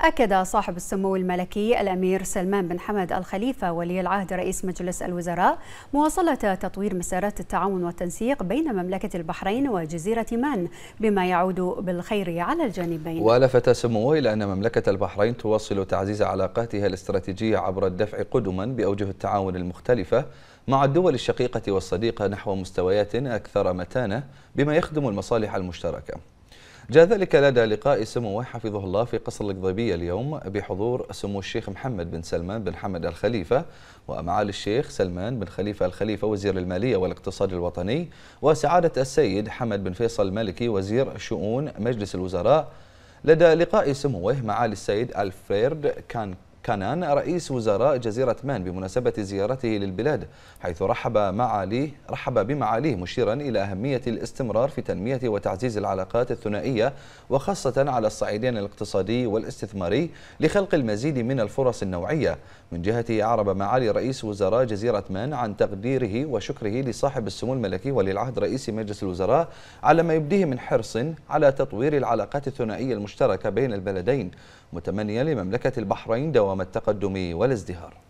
أكد صاحب السمو الملكي الأمير سلمان بن حمد الخليفة ولي العهد رئيس مجلس الوزراء مواصلة تطوير مسارات التعاون والتنسيق بين مملكة البحرين وجزيرة مان بما يعود بالخير على الجانبين. ولفت سموه إلى أن مملكة البحرين تواصل تعزيز علاقاتها الاستراتيجية عبر الدفع قدما بأوجه التعاون المختلفة مع الدول الشقيقة والصديقة نحو مستويات أكثر متانة بما يخدم المصالح المشتركة. جاء ذلك لدى لقاء سموه حفظه الله في قصر القضيبية اليوم بحضور سمو الشيخ محمد بن سلمان بن حمد الخليفة ومعالي الشيخ سلمان بن خليفة الخليفة وزير المالية والاقتصاد الوطني وسعادة السيد حمد بن فيصل المالكي وزير شؤون مجلس الوزراء. لدى لقاء سموه معالي السيد ألفريد كان كانان رئيس وزراء جزيرة مان بمناسبة زيارته للبلاد حيث رحب معاليه رحب بمعاليه مشيرا إلى أهمية الاستمرار في تنمية وتعزيز العلاقات الثنائية وخاصة على الصعيدين الاقتصادي والاستثماري لخلق المزيد من الفرص النوعية. من جهته أعرب معالي رئيس وزراء جزيرة مان عن تقديره وشكره لصاحب السمو الملكي ولي العهد رئيس مجلس الوزراء على ما يبديه من حرص على تطوير العلاقات الثنائية المشتركة بين البلدين متمنيا لمملكة البحرين دوام التقدم والازدهار.